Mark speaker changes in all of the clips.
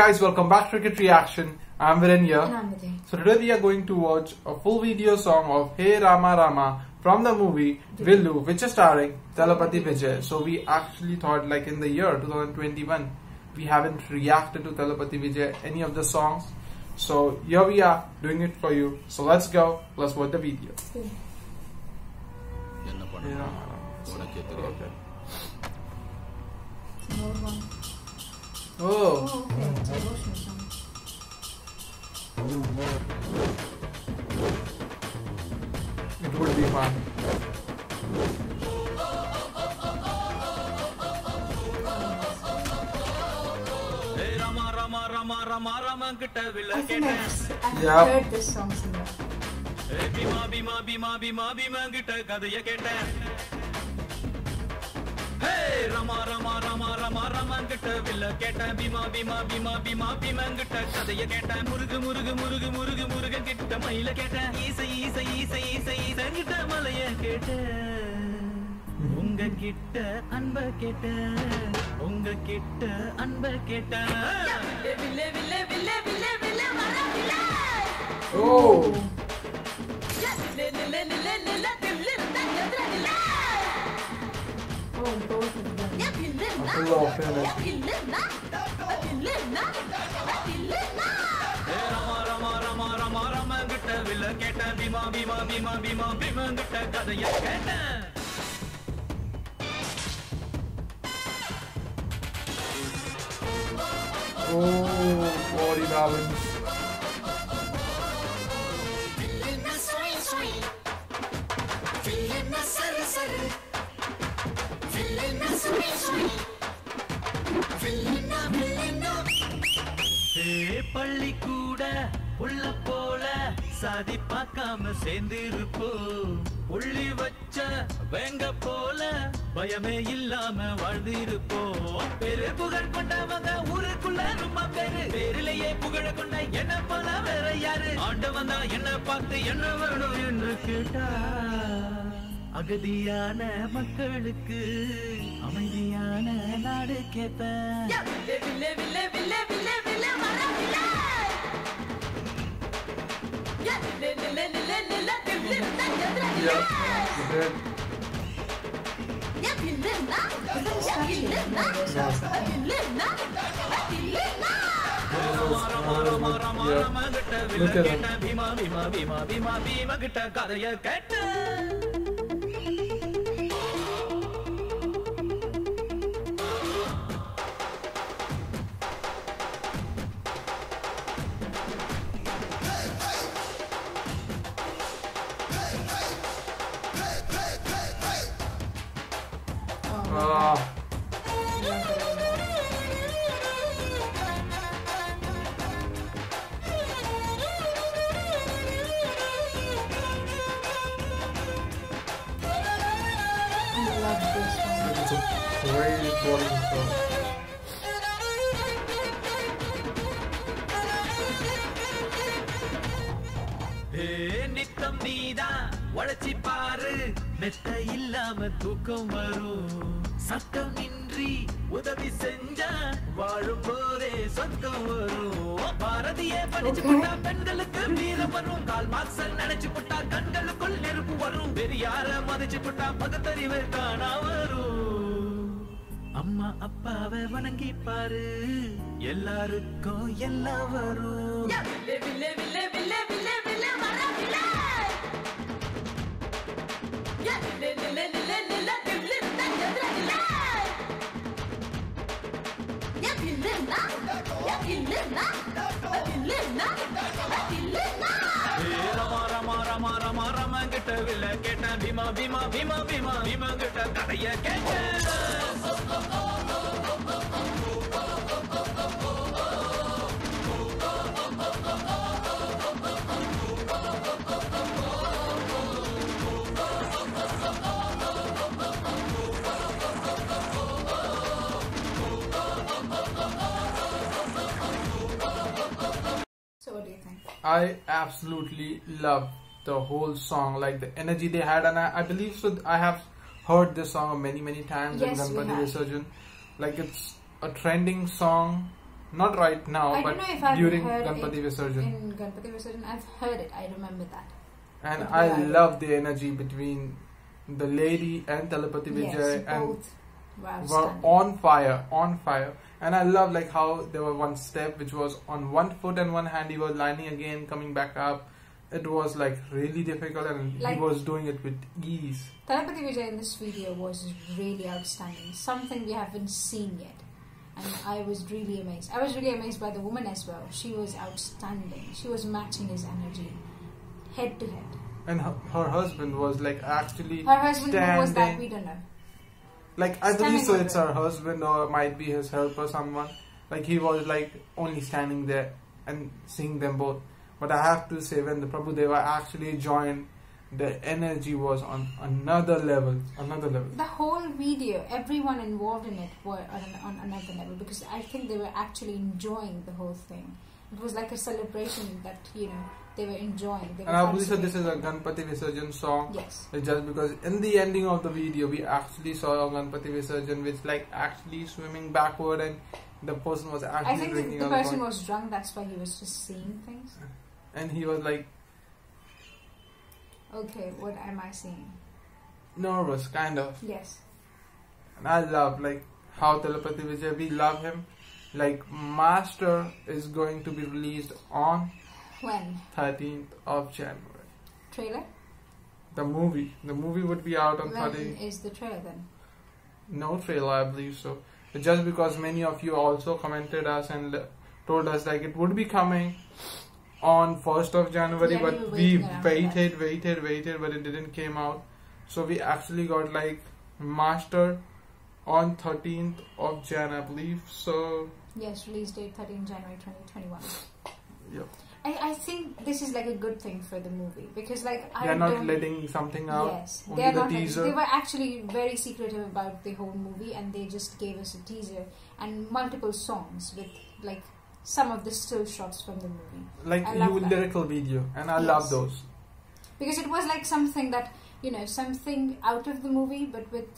Speaker 1: guys, welcome back to RECit Reaction. I'm Viren here. So today we are going to watch a full video song of Hey Rama Rama from the movie Villu, which is starring Thalapathy Vijay. So we actually thought like in the year 2021, we haven't reacted to Thalapathy Vijay, any of the songs. So here we are doing it for you. So let's go, let's watch the video.
Speaker 2: Yeah.
Speaker 1: Hey Okay. Oh.
Speaker 3: okay.
Speaker 1: It would be fun.
Speaker 3: I think I've, I've
Speaker 1: yep.
Speaker 3: heard this song somewhere.
Speaker 2: Rama Rama Rama Rama Rama கிட்ட வில்ல கேட்டேன் பீமா பீமா பீமா பீமா பீமா கிட்ட கதைய கேட்டேன் முருகு முருகு முருகு முருகு முருகன் கிட்ட மயில கேட்டேன் ஈசை ஈசை ஈசை ஈசை ஈசை கிட்ட மலைய கேட்டேன் உங்க கிட்ட அன்ப கேட்டேன் உங்க கிட்ட அன்ப கேட்டேன்
Speaker 4: வில்லே little finish.
Speaker 1: Oh, body balance.
Speaker 4: Sweet,
Speaker 2: sweet. பள்ளி கூட உள்ள போல சாதி பார்க்காம சேர்ந்திருப்போ. உள்ளி வச்ச வேங்க போல பயமே இல்லாம வாழ்ந்திருப்போ பெரு புகழ் கொண்டவங்க ஊருக்குள்ள ரொம்ப பேரு. பேரிலேயே புகழ கொண்ட என்ன போல வேற யாரு? ஆண்டவன் தான் என்ன பார்த்து என்ன வேணும் என்று கேட்டா அகதியான மக்களுக்கு அமைதியான நாடு கேட்பேன்.
Speaker 4: வில்லே வில்லே வில்ல வில்ல!
Speaker 2: கதைய கேட்ட
Speaker 1: Ah,
Speaker 3: I love this one.
Speaker 1: it's a great body song.
Speaker 2: ஏ நித்தம் நீதான் உழைச்சி பாரு மெத்த இல்லாம தூக்கம் வரும். சட்டம் இன்றி உதவி செஞ்சா வாழும் போதே சொர்க்கம் வரும். பாரதியே படிச்சு போட்டா பெண்களுக்கு வீரம் வரும். கால் மார்க்சல் நினைச்சு போட்டா கண்களுக்குள் நெருப்பு வரும். பெரியார மதிச்சு போட்டா பகுத்தறிவு காணா வரும். அம்மா அப்பாவை வணங்கி பாரு. எல்லாருக்கும் எல்லாம் வரும்.
Speaker 4: வில்லே வில்லே வில்லே வில்லே.
Speaker 2: கிட்ட வில்ல கேட்டேன் பீமா பீமா பீமா பீமா பீமா கிட்ட கதைய கேட்டேன்
Speaker 1: I absolutely love the whole song, like the energy they had, and I, I believe so. I have heard this song many, many times
Speaker 3: Yes,
Speaker 1: in Ganpati. Visarjan. Like it's a trending song Not right now,
Speaker 3: I
Speaker 1: but
Speaker 3: don't know if I've
Speaker 1: during
Speaker 3: heard
Speaker 1: Ganpati Visarjan.
Speaker 3: in Ganpati Visarjan. I've heard it. I remember that.
Speaker 1: And I
Speaker 3: I
Speaker 1: love the energy between the lady and Thalapathy Vijay
Speaker 3: yes,
Speaker 1: and
Speaker 3: both were
Speaker 1: were on fire, on fire. And I love like how there were one step which was on one foot and one hand he was lining again, coming back up. It was like really difficult and
Speaker 3: Like-
Speaker 1: he was doing it with ease.
Speaker 3: Thalapathy Vijay in this video was really outstanding. Something we haven't seen yet. And I was really amazed. I was really amazed by the woman as well. She was outstanding. She was matching his energy head to head.
Speaker 1: And her, her husband was like actually
Speaker 3: Her husband, who was that?
Speaker 1: standing-
Speaker 3: We don't know.
Speaker 1: Like I
Speaker 3: Standing
Speaker 1: believe so it's her husband or might be his helper someone. Like he was like only standing there and seeing them both. But I have to say when the Prabhu Deva actually joined, the energy was on another level. Another level.
Speaker 3: The whole video, everyone involved in it were on, on another level because I think they were actually enjoying the whole thing. It was like a celebration that, you know, they were enjoying. They were
Speaker 1: And so this is a. Ganpati Visarjan song.
Speaker 3: Yes.
Speaker 1: It's just because in the ending of the video we actually saw a Ganpati Visarjan which like actually swimming backward and the person was actually
Speaker 3: I think the, the person was drunk, that's why he was just seeing things.
Speaker 1: and he was like
Speaker 3: Okay, what am I seeing?
Speaker 1: nervous kind of
Speaker 3: Yes.
Speaker 1: and I love like how Thalapathy Vijay we love him like Master is going to be released on
Speaker 3: When?
Speaker 1: 13th of January
Speaker 3: Trailer?
Speaker 1: the movie the movie would be out on
Speaker 3: When
Speaker 1: 13th
Speaker 3: is the trailer then?
Speaker 1: no trailer I believe so But just because many of you also commented us and told us like it would be coming on 1st of January
Speaker 3: Yeah,
Speaker 1: but we waited waited waited but it didn't came out so we actually got like Master on 13th of Jan I believe so
Speaker 3: Yes, release date 13 January 2021.
Speaker 1: Yep.
Speaker 3: I, I think this is like a good thing for the movie because like I
Speaker 1: They're not letting something out.
Speaker 3: Yes, they're
Speaker 1: the
Speaker 3: not.
Speaker 1: teaser.
Speaker 3: They were actually very secretive about the whole movie, and they just gave us a teaser and multiple songs with like some of the still shots from the movie.
Speaker 1: Like you lyrical video, and I
Speaker 3: Yes.
Speaker 1: love those.
Speaker 3: Because it was like something that you know, something out of the movie, but with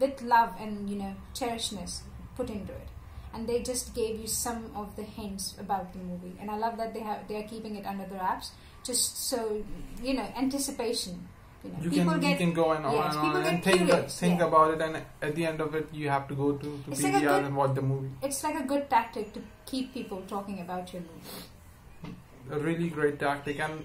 Speaker 3: with love and you know cherishness put into it. And they just gave you some of the hints about the movie, and I love that they have they are keeping it under the wraps, just so you know anticipation. You know,
Speaker 1: You can
Speaker 3: get
Speaker 1: you can go and on
Speaker 3: yes,
Speaker 1: and on and think
Speaker 3: curious,
Speaker 1: think
Speaker 3: yeah.
Speaker 1: about it, and at the end of it, you have to go to to
Speaker 3: It's like good-
Speaker 1: and watch the movie.
Speaker 3: it's like a good tactic to keep people talking about your movie.
Speaker 1: A really great tactic and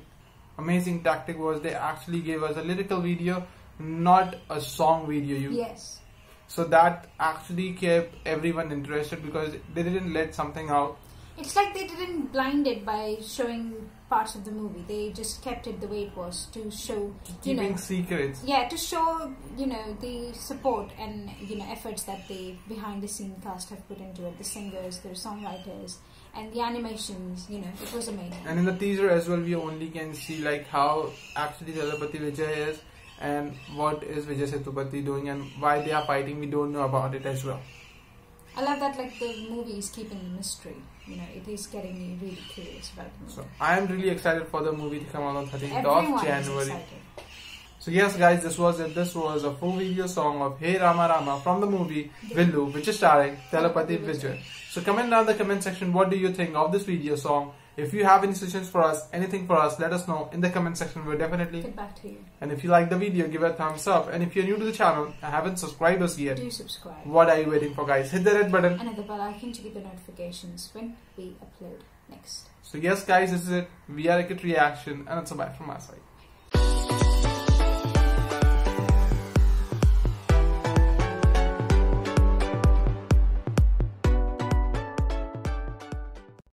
Speaker 1: amazing tactic was they actually gave us a lyrical video, not a song video. You
Speaker 3: Yes.
Speaker 1: so that actually kept everyone interested because they didn't let something out.
Speaker 3: It's like they didn't blind it by showing parts of the movie. They just kept it the way it was to show, you
Speaker 1: Keeping
Speaker 3: know,
Speaker 1: secrets.
Speaker 3: yeah, to show, you know, the support and, you know, efforts that the behind the scene cast have put into it. The singers, the songwriters, and the animations, you know, it was amazing.
Speaker 1: And in the teaser as well, we only can see like how actually Thalapathy Vijay is and what is Vijay Sethupathi doing and why they are fighting. We don't know about it as well.
Speaker 3: I love that, like, the movie is keeping the mystery. You know, it is getting me really curious about the movie.
Speaker 1: So I am really excited for the movie to come out on 13th
Speaker 3: Everyone
Speaker 1: of January. So yes, guys, this was it. This was a full video song of Hey Rama Rama from the movie Villu, which is starring Thalapathy Vijay. So comment down in the comment section what do you think of this video song. If you have any suggestions for us, anything for us, let us know in the comment section. We'll definitely.
Speaker 3: Get back to you.
Speaker 1: And if you like the video, give it a thumbs up. And if you're new to the channel and haven't subscribed us yet,
Speaker 3: Do subscribe.
Speaker 1: what are you waiting for, guys? Hit the red button.
Speaker 3: and the bell icon to get the notifications when we upload next.
Speaker 1: So yes, guys, this is it. We are RECit Reaction, and it's a bye from our side.